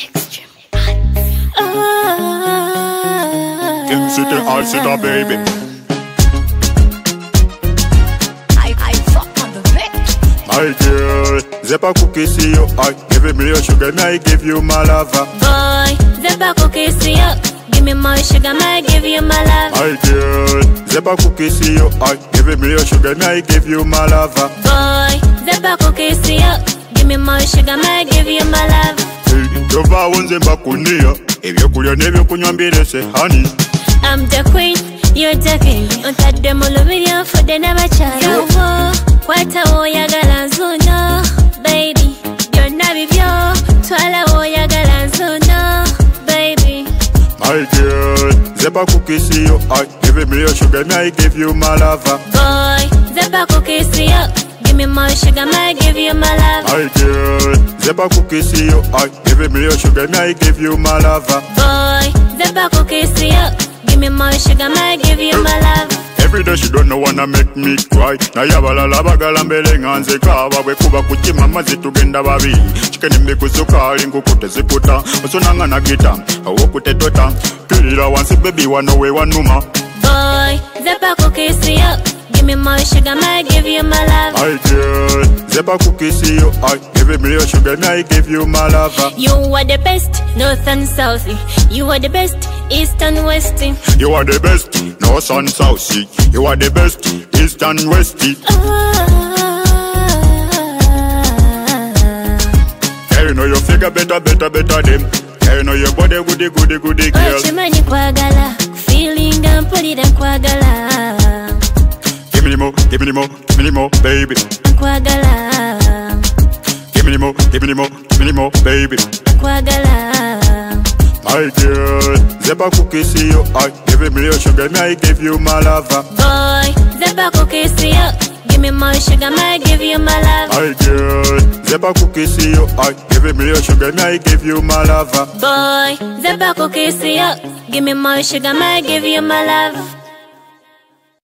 King City, all city, baby. I, I fuck on the. My girl, Zepa cookie see you, I give me your sugar, me I give you my lover. Boy, Zepa cookie see you. Give me more sugar, may I give you my love. My girl, Zepa cookie see you, I give me your sugar, me I give you my lover. Boy, Zepa cookie see you. Give me more sugar, may I give you my love. Hey, tova wonze mbakunia, ebyokulya n'ebyokunywa mbirese honey. I'm the queen, you're the king. Ontadde mu lubiri onfudde n'abakyala. Yawo, kwata w'oyagala nzuno, baby. Byonna bibyo, twala w'oyagala nzuno, baby. My girl, Zepa cookie see you, I give me your sugar, me I give you my lover. Boy, Zepa cookie see you. Give me more sugar, may I give you my love. My girl, Zepa cookie see you, I give me your sugar, me I give you my lover. Boy, Zepa cookie see you. Give me more sugar, may I give you my love. Every day she don't know wanna make me cry. Naye abalala bagala mbere nga nze kaaba bwe kuba ku kima mazzi tugenda babi. Kikenimbi ku sukaali nkuku tezikuta osonanga nagita awokutetota kirira wansi bebi wano we wanuma. Boy, see you. Give me more sugar, may I give you my girl zepa kukisi you. I give me your sugar me I give you my lover ah. You are the best, north and south. Eh. You are the best, east and west. Eh. you are the best north and south you are the best east and west Ah. yeah, you know your figure better better better them. Yeah, you know your body goody goody goody oh, girl. Okimanyi kwagala, feeling mpulira nkwagala, give me more give me more give me more baby nkwagala, Give me more, give me more, give me more, baby. nkwagala. My girl, Zepa cookie see you, I give me your sugar, me I give you my lover. Boy, Zepa cookie see you. Give me more sugar, may I give you my love. My girl, Zepa cookie see you, I give me your sugar, me I give you my lover. Boy, Zepa cookie see you. Give me more sugar, may I give you my love.